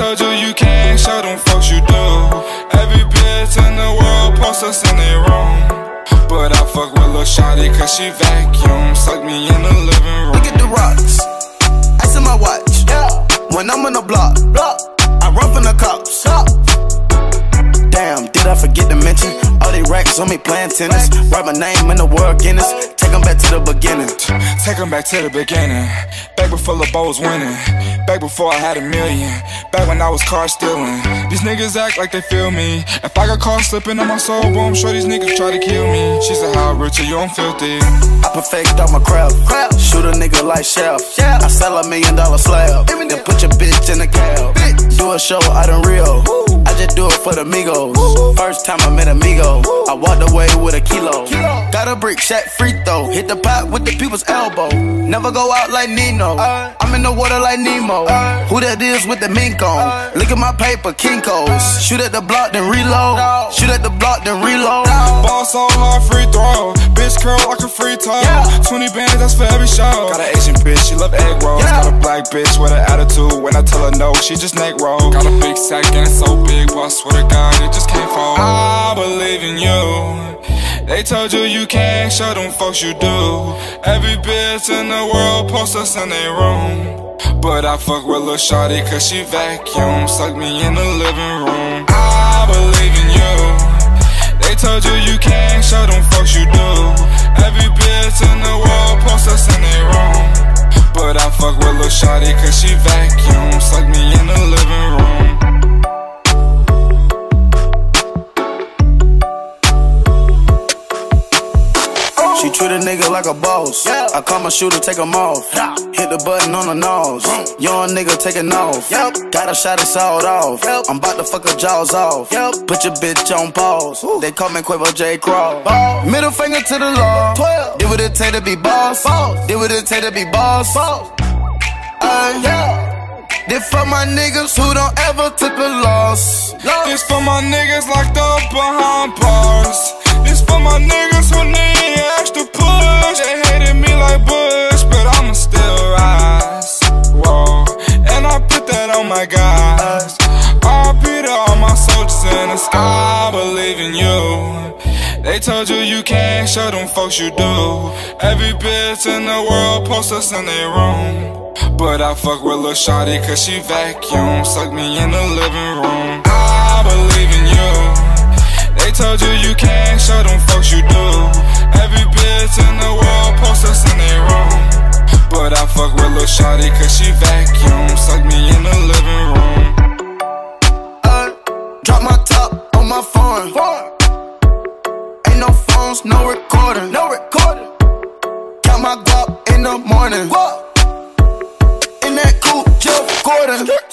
told you you can't show them folks you do. Every bitch in the world posts us in their room. But I fuck with Lil Shawty cause she vacuum. Suck me in the living room. Look at the rocks, I in my watch. Yeah. When I'm on the block, block. I run from the cops. Damn, did I forget to mention? All these racks on me playing tennis. Write my name in the world Guinness. Take 'em back to the beginning. Take 'em back to the beginning. Back before LeBeau was winning. Back before I had a million. Back when I was car stealing. These niggas act like they feel me. If I got caught slipping on my soul, boy, I'm sure these niggas try to kill me. She said, How rich are you? I'm filthy. I perfect all my craft. Shoot a nigga like Chef. I sell a million dollar slab. Then put your bitch in the cab. Do a show out in Rio. I just do it for the Migos. First time I met Amigo. I walked away with a kilo. Got a brick, shot free throw. Hit the pot with the people's elbow. Never go out like Nino. I'm in the water like Nemo. Who that is with the mink on? Look at my paper, Kinko's. Shoot at the block, then reload. Shoot at the block, then reload. Ball so hard, free throw. Bitch curl like a free toe. 20 bands, that's for every show. Got an Asian bitch, she love egg rolls. Got a black bitch with an attitude. When I tell her no, she just neck roll. Got a big sack and it's so big, but I swear to God, it just can't fall. I believe in you. They told you you can't, show them folks you do. Every bitch in the world posts us in their room. But I fuck with Lil Shawty cause she vacuum. Suck me in the living room. I believe in you. They told you you can't, Lil Shawty cause she vacuums Suck me in the living room. She treat a nigga like a boss. I call my shooter, take him off. Hit the button on the nose. Young nigga taking off. Got a shot and sawed off. I'm about to fuck her jaws off. Put your bitch on pause. They call me Quavo J. Crawl. Middle finger to the law. Did what it take to be boss. Did what it take to be boss. Ay, This for my niggas who don't ever took a loss. This for my niggas locked up behind bars. This for my niggas who need extra push. They hated me like Bush, but I'ma still rise. Whoa, and I put that on my guys. RP to all my soldiers in the sky. I believe in you. They told you you can't, show them folks you do. Every bitch in the world posts us in their room. But I fuck with Lil Shawty cause she vacuum. Suck me in the living room. I believe in you. They told you you can't, show them folks you do. Every bitch in the world posts us in their room. But I fuck with Lil Shawty cause she vacuum. Suck me in the living room. Uh, drop my top on my phone. Ain't no phones, no recording. No recording. Count my guap in the morning. In Gordon.